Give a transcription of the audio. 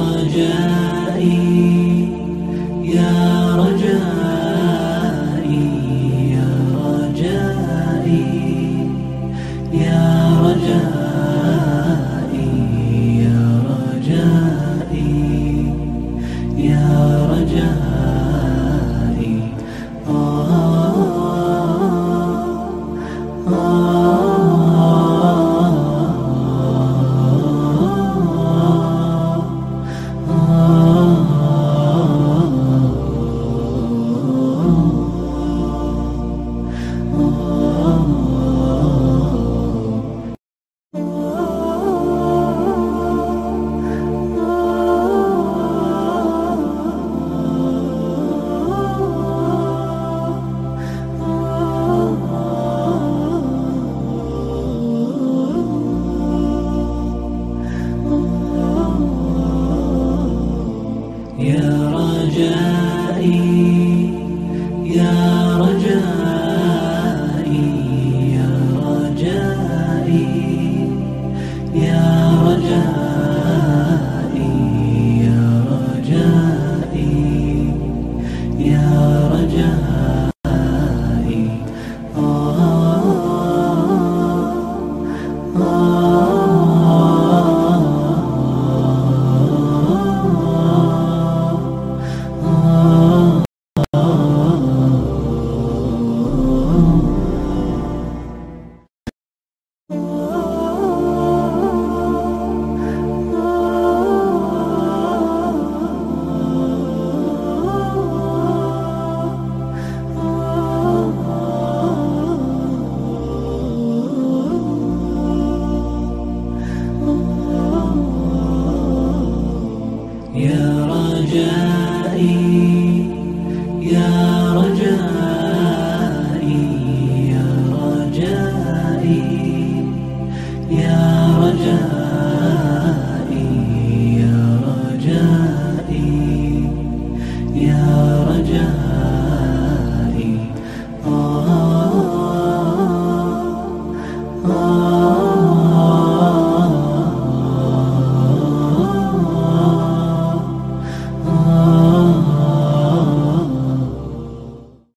رجائي يا رجائي يا رجائي يا رجائي يا رجائي يا رجائي. يا رجائي يا رجائي يا رجائي يا رجائي. رجائي يا رجائي يا رجائي.